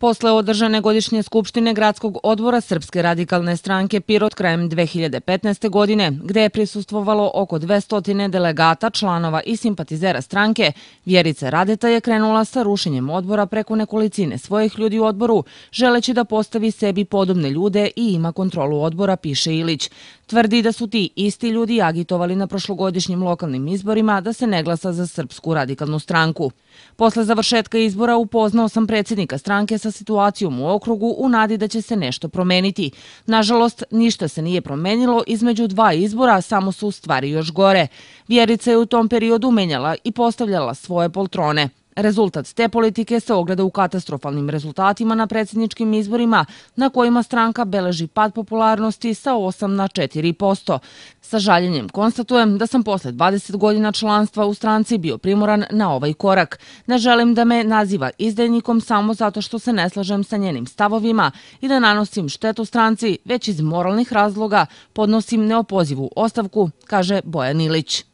Posle održane godišnje skupštine Gradskog odbora Srpske radikalne stranke Pirot krajem 2015. godine, gde je prisustvovalo oko 200 delegata, članova i simpatizera stranke, Vjerica Radeta je krenula sa rušenjem odbora preko nekolicine svojih ljudi u odboru, želeći da postavi sebi podobne ljude i ima kontrolu odbora, piše Ilić. Tvrdi da su ti isti ljudi agitovali na prošlogodišnjim lokalnim izborima da se ne glasa za Srpsku radikalnu stranku. Posle završetka izbora upoznao sam predsjednika stranke sa situacijom u okrugu u nadi da će se nešto promeniti. Nažalost, ništa se nije promenilo između dva izbora, samo su stvari još gore. Vjerica je u tom periodu menjala i postavljala svoje poltrone. Rezultat te politike se ogleda u katastrofalnim rezultatima na predsjedničkim izborima na kojima stranka beleži pad popularnosti sa 8 na 4%. Sa žaljenjem konstatujem da sam posle 20 godina članstva u stranci bio primoran na ovaj korak. Ne želim da me naziva izdajnikom samo zato što se ne slažem sa njenim stavovima i da nanosim štetu stranci, već iz moralnih razloga podnosim neopozivu ostavku, kaže Bojan Ilić.